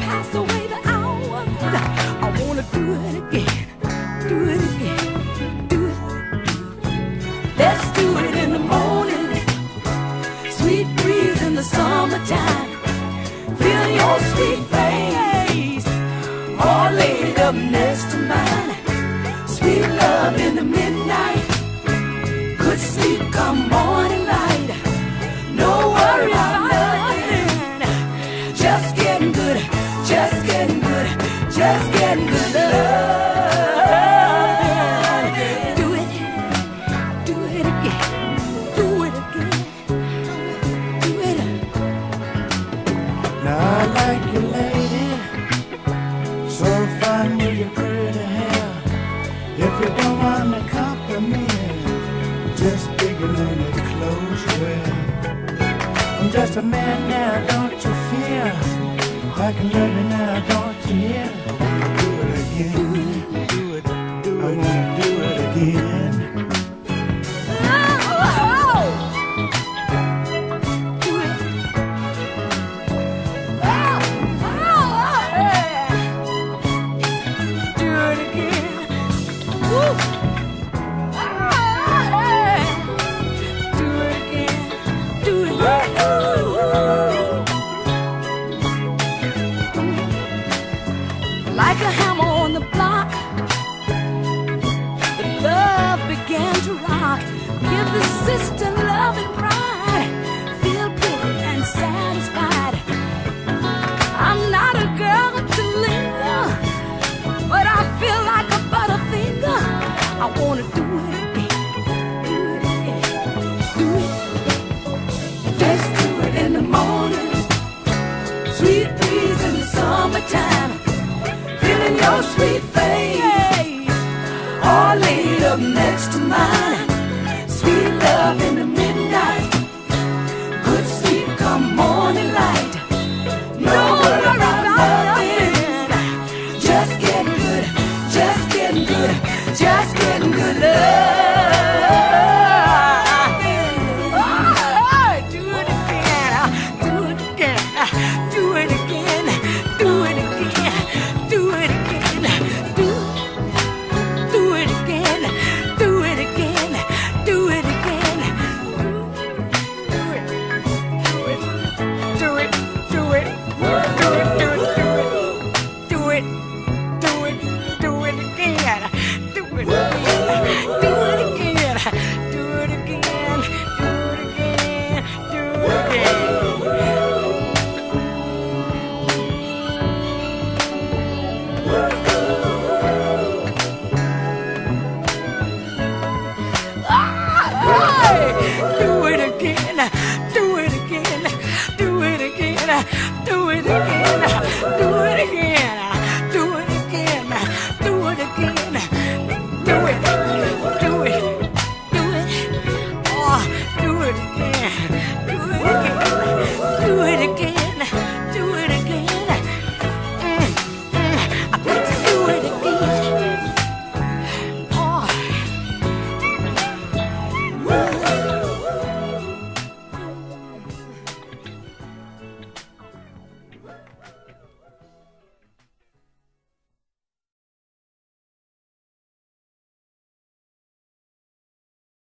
pass away the hours. I wanna do it again, do it again, do it. Let's do it in the morning, sweet breeze in the summertime. Feel your sweet face, all laid up next to mine. Sweet love in the midnight, good sleep come morning fine with your pretty hair. If you don't want to compliment, just digging on it close well. I'm just a man now, don't you fear? I can love you now, don't you hear? Do it again. your sweet face all laid up next to mine. Sweet love in the midnight, good sleep come morning light. No word about nothing, just getting good, just getting good, just getting good love. you